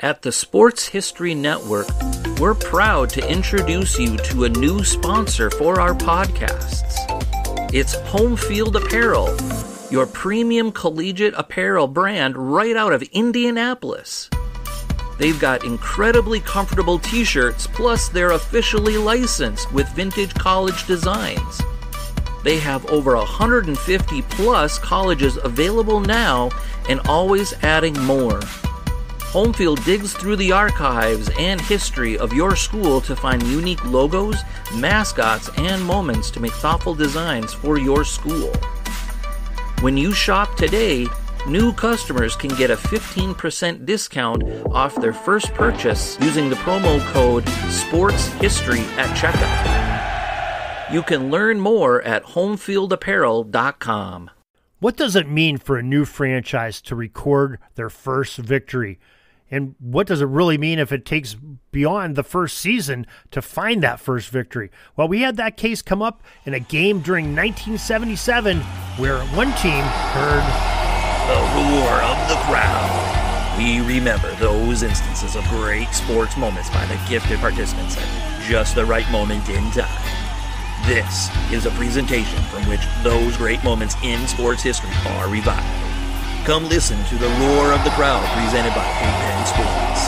At the Sports History Network, we're proud to introduce you to a new sponsor for our podcasts. It's Home Field Apparel, your premium collegiate apparel brand right out of Indianapolis. They've got incredibly comfortable t shirts, plus, they're officially licensed with vintage college designs. They have over 150 plus colleges available now and always adding more. Homefield digs through the archives and history of your school to find unique logos, mascots, and moments to make thoughtful designs for your school. When you shop today, new customers can get a 15% discount off their first purchase using the promo code SPORTSHISTORY at checkout. You can learn more at homefieldapparel.com. What does it mean for a new franchise to record their first victory? And what does it really mean if it takes beyond the first season to find that first victory? Well, we had that case come up in a game during 1977 where one team heard the roar of the crowd. We remember those instances of great sports moments by the gifted participants at just the right moment in time. This is a presentation from which those great moments in sports history are revived. Come listen to the roar of the crowd presented by Big Pen Sports.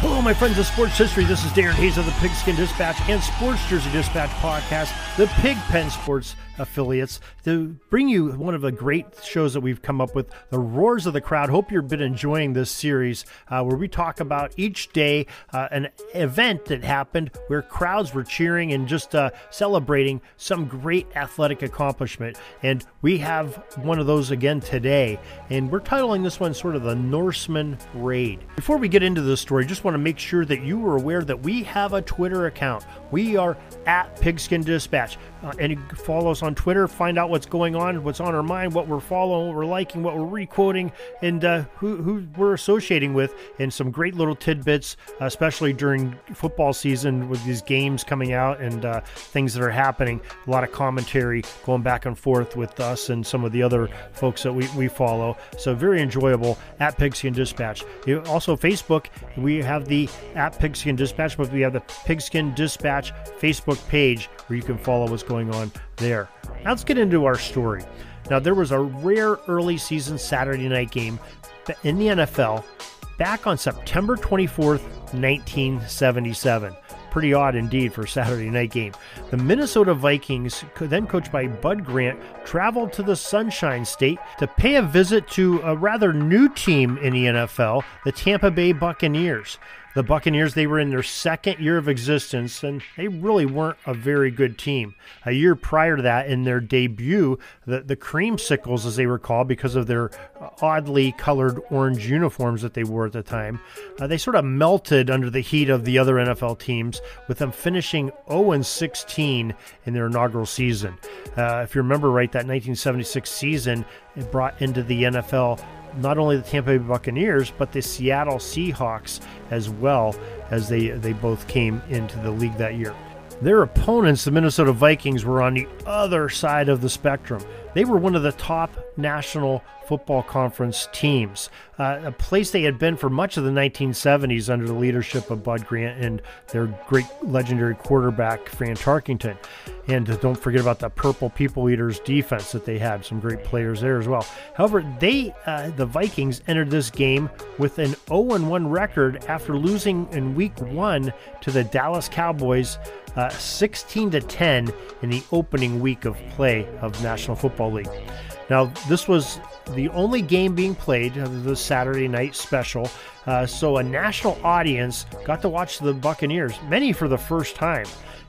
Hello, my friends of sports history. This is Darren Hayes of the Pigskin Dispatch and Sports Jersey Dispatch podcast, the Pigpen Sports affiliates, to bring you one of the great shows that we've come up with, The Roars of the Crowd. Hope you've been enjoying this series uh, where we talk about each day uh, an event that happened where crowds were cheering and just uh, celebrating some great athletic accomplishment. And we have one of those again today. And we're titling this one sort of the Norseman Raid. Before we get into this story, just want to make sure that you are aware that we have a Twitter account. We are at Pigskin Dispatch. Uh, and you follow us on Twitter, find out what's going on, what's on our mind, what we're following, what we're liking, what we're requoting, and uh, who, who we're associating with, and some great little tidbits, especially during football season with these games coming out and uh, things that are happening. A lot of commentary going back and forth with us and some of the other folks that we, we follow. So very enjoyable at Pigskin Dispatch. Also, Facebook, we have the at Pigskin Dispatch, but we have the Pigskin Dispatch Facebook page where you can follow what's going on there. Now let's get into our story. Now, there was a rare early season Saturday night game in the NFL back on September 24th, 1977. Pretty odd indeed for a Saturday night game. The Minnesota Vikings, then coached by Bud Grant, traveled to the Sunshine State to pay a visit to a rather new team in the NFL, the Tampa Bay Buccaneers. The Buccaneers, they were in their second year of existence, and they really weren't a very good team. A year prior to that, in their debut, the, the Creamsicles, as they were called, because of their oddly colored orange uniforms that they wore at the time, uh, they sort of melted under the heat of the other NFL teams, with them finishing 0 16 in their inaugural season. Uh, if you remember right, that 1976 season, it brought into the NFL not only the Tampa Bay Buccaneers, but the Seattle Seahawks as well, as they, they both came into the league that year. Their opponents, the Minnesota Vikings, were on the other side of the spectrum. They were one of the top National Football Conference teams, uh, a place they had been for much of the 1970s under the leadership of Bud Grant and their great legendary quarterback, Fran Tarkenton. And don't forget about the Purple People Eaters defense that they had, some great players there as well. However, they, uh, the Vikings, entered this game with an 0 1 record after losing in week one to the Dallas Cowboys uh, 16 to 10 in the opening week of play of National Football League. Now, this was the only game being played of the Saturday night special, uh, so a national audience got to watch the Buccaneers, many for the first time.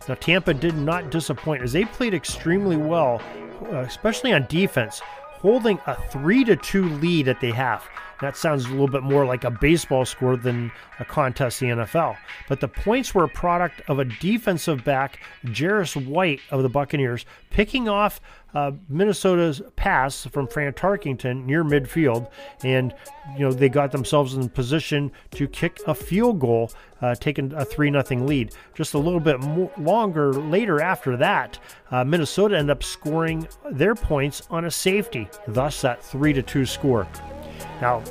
Now, Tampa did not disappoint as they played extremely well, uh, especially on defense, holding a 3 to 2 lead at the half. That sounds a little bit more like a baseball score than a contest in the NFL. But the points were a product of a defensive back, Jeris White of the Buccaneers, picking off uh, Minnesota's pass from Fran Tarkenton near midfield, and you know they got themselves in position to kick a field goal, uh, taking a three nothing lead. Just a little bit more, longer later after that, uh, Minnesota ended up scoring their points on a safety, thus that three to two score. Now.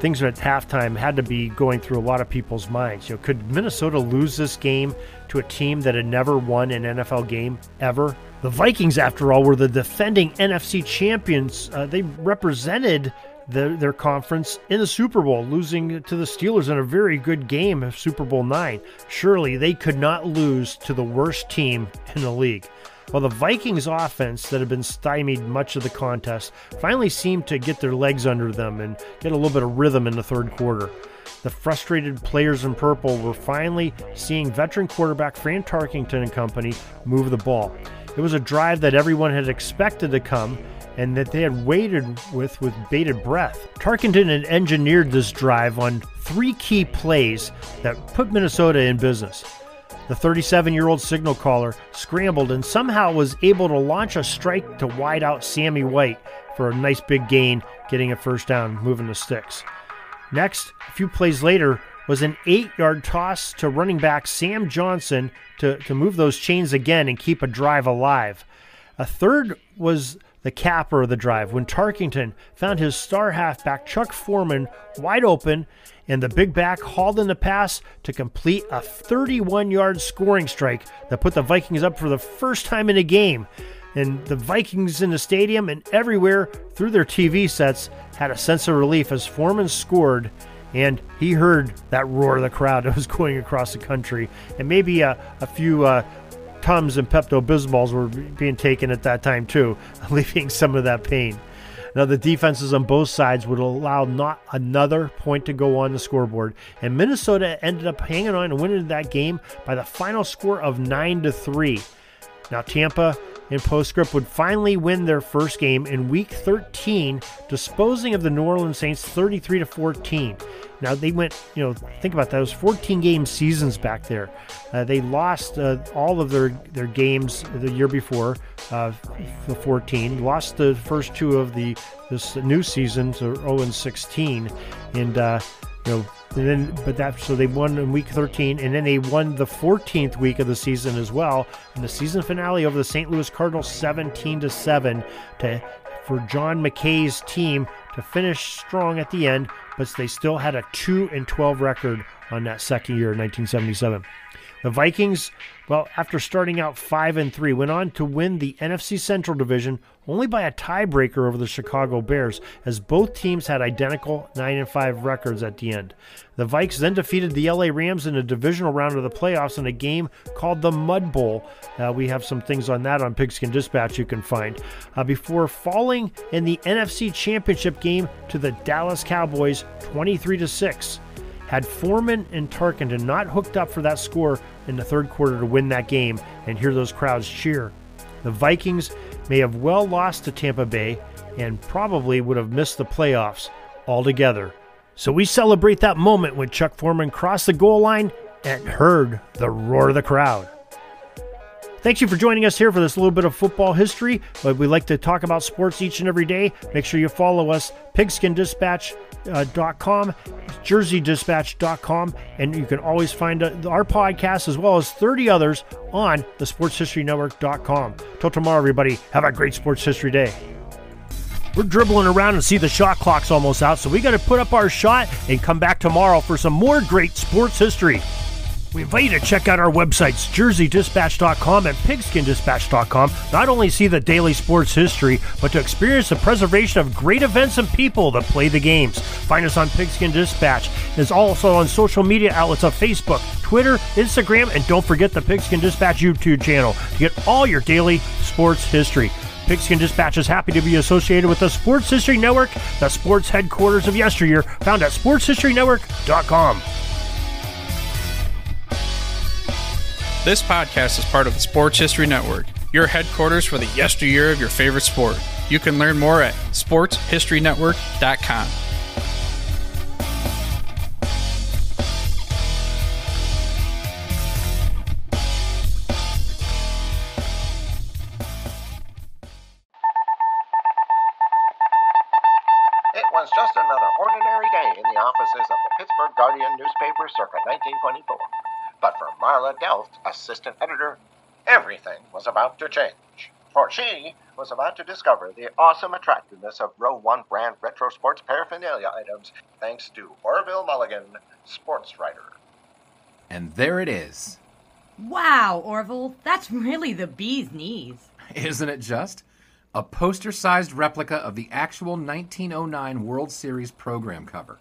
Things at halftime had to be going through a lot of people's minds. You know, could Minnesota lose this game to a team that had never won an NFL game ever? The Vikings, after all, were the defending NFC champions. Uh, they represented the, their conference in the Super Bowl, losing to the Steelers in a very good game of Super Bowl nine. Surely they could not lose to the worst team in the league. Well, the Vikings offense that had been stymied much of the contest finally seemed to get their legs under them and get a little bit of rhythm in the third quarter. The frustrated players in purple were finally seeing veteran quarterback Fran Tarkenton and company move the ball. It was a drive that everyone had expected to come and that they had waited with with bated breath. Tarkenton had engineered this drive on three key plays that put Minnesota in business. The 37 year old signal caller scrambled and somehow was able to launch a strike to wide out Sammy White for a nice big gain, getting a first down, moving the sticks. Next, a few plays later, was an eight yard toss to running back Sam Johnson to, to move those chains again and keep a drive alive. A third was the capper of the drive when Tarkenton found his star halfback Chuck Foreman wide open and the big back hauled in the pass to complete a 31 yard scoring strike that put the Vikings up for the first time in a game. And the Vikings in the stadium and everywhere through their TV sets had a sense of relief as Foreman scored and he heard that roar of the crowd that was going across the country, and maybe a, a few uh, Tums and Pepto Bismols were being taken at that time too, alleviating some of that pain. Now, the defenses on both sides would allow not another point to go on the scoreboard, and Minnesota ended up hanging on and winning that game by the final score of 9 to 3. Now, Tampa in postscript would finally win their first game in week 13 disposing of the New Orleans Saints 33 to 14. Now they went, you know, think about that. It was 14 game seasons back there. Uh, they lost uh, all of their their games the year before, uh, the 14. Lost the first two of the this new season, so 0 and 16, and uh, you know and then, but that so they won in week 13, and then they won the 14th week of the season as well. And the season finale over the St. Louis Cardinals, 17 to seven, to for John McKay's team to finish strong at the end, but they still had a 2 and 12 record on that second year, 1977. The Vikings, well, after starting out 5 and 3, went on to win the NFC Central Division only by a tiebreaker over the Chicago Bears as both teams had identical 9 and 5 records at the end. The Vikes then defeated the LA Rams in a divisional round of the playoffs in a game called the Mud Bowl. Uh, we have some things on that on Pigskin Dispatch you can find. Uh, before falling in the NFC Championship game to the Dallas Cowboys 23 to 6. Had Foreman and Tarkenton not hooked up for that score in the third quarter to win that game and hear those crowds cheer, the Vikings may have well lost to Tampa Bay and probably would have missed the playoffs altogether. So we celebrate that moment when Chuck Foreman crossed the goal line and heard the roar of the crowd. Thank you for joining us here for this little bit of football history. But we like to talk about sports each and every day. Make sure you follow us, pigskindispatch.com, uh, jerseydispatch.com, and you can always find uh, our podcast as well as 30 others on the sportshistorynetwork.com. Till tomorrow, everybody, have a great sports history day. We're dribbling around and see the shot clock's almost out, so we got to put up our shot and come back tomorrow for some more great sports history. We invite you to check out our websites, jerseydispatch.com and pigskindispatch.com. Not only see the daily sports history, but to experience the preservation of great events and people that play the games. Find us on Pigskin Dispatch. It's also on social media outlets of Facebook, Twitter, Instagram, and don't forget the Pigskin Dispatch YouTube channel to get all your daily sports history. Pigskin Dispatch is happy to be associated with the Sports History Network, the sports headquarters of yesteryear, found at sportshistorynetwork.com. This podcast is part of the Sports History Network, your headquarters for the yesteryear of your favorite sport. You can learn more at sportshistorynetwork.com. It was just another ordinary day in the offices of the Pittsburgh Guardian newspaper circa 1924. But for Marla Delft, assistant editor, everything was about to change. For she was about to discover the awesome attractiveness of Row 1 brand retro sports paraphernalia items thanks to Orville Mulligan, sports writer. And there it is. Wow, Orville, that's really the bee's knees. Isn't it just? A poster sized replica of the actual 1909 World Series program cover.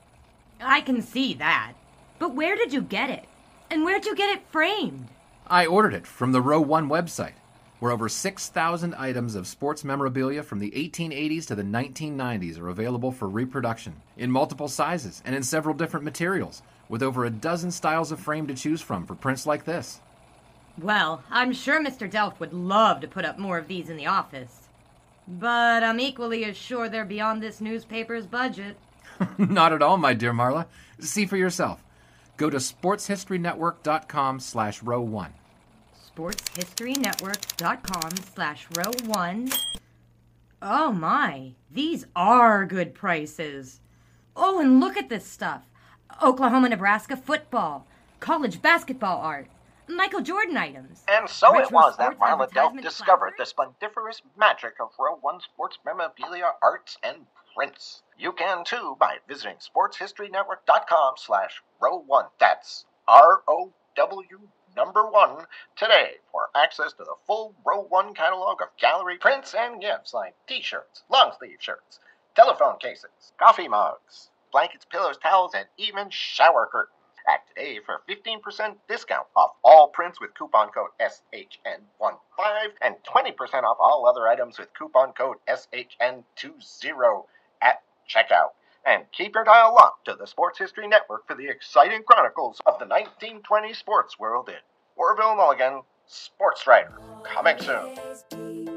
I can see that. But where did you get it? And where'd you get it framed? I ordered it from the Row 1 website, where over 6,000 items of sports memorabilia from the 1880s to the 1990s are available for reproduction in multiple sizes and in several different materials, with over a dozen styles of frame to choose from for prints like this. Well, I'm sure Mr. Delft would love to put up more of these in the office. But I'm equally as sure they're beyond this newspaper's budget. Not at all, my dear Marla. See for yourself. Go to sportshistorynetwork.com slash row one. sportshistorynetwork.com slash row one. Oh my, these are good prices. Oh, and look at this stuff. Oklahoma Nebraska football, college basketball art, Michael Jordan items. And so it was that sports Marla Delft discovered the splendiferous magic of Row 1 sports memorabilia, arts, and prints. You can too by visiting sportshistorynetwork.com slash row 1. That's R-O-W number 1 today for access to the full Row 1 catalog of gallery prints and gifts like t-shirts, long sleeve shirts, telephone cases, coffee mugs, blankets, pillows, towels, and even shower curtains. Act today for 15% discount off all prints with coupon code SHN15 and 20% off all other items with coupon code SHN20 at checkout. And keep your dial locked to the Sports History Network for the exciting chronicles of the 1920 sports world in Orville Mulligan, sports writer. Coming soon.